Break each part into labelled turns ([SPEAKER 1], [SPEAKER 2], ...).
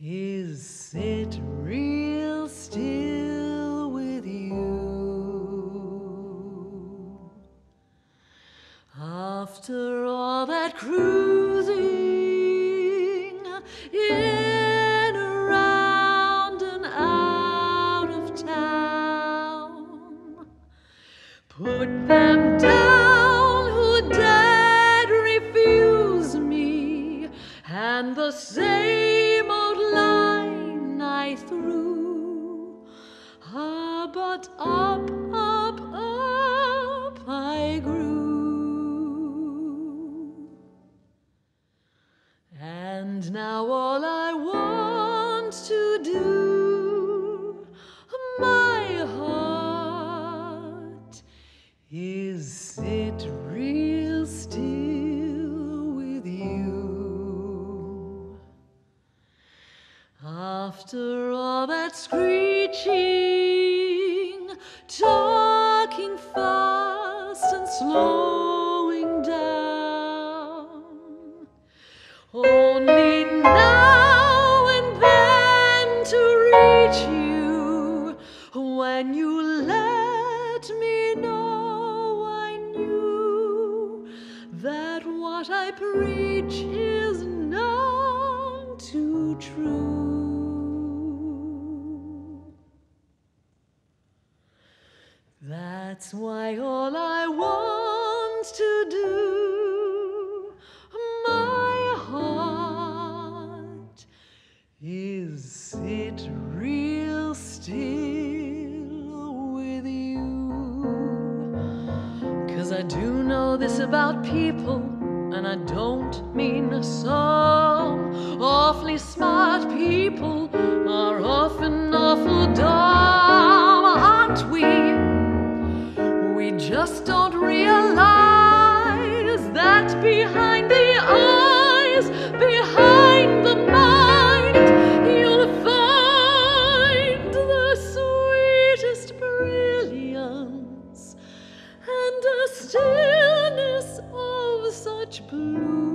[SPEAKER 1] is it real still with you. After all that cruising in, around, and out of town, put them down who dared refuse me, and the same threw. Ah, but up, up, up I grew. And now all screeching, talking fast and slowing down, only now and then to reach you when you let me know I knew that what I preach is none too true. That's why all I want to do, my heart, is sit real still with you. Cause I do know this about people, and I don't mean some. Awfully smart people are often awful dumb, just don't realize that behind the eyes, behind the mind, you'll find the sweetest brilliance and a stillness of such blue.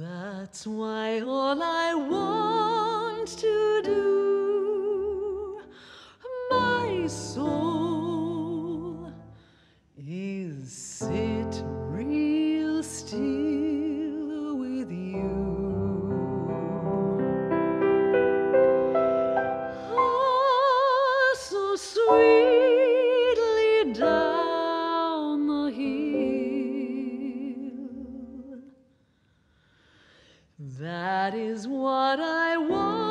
[SPEAKER 1] That that's why all I want to do, my soul, That is what I want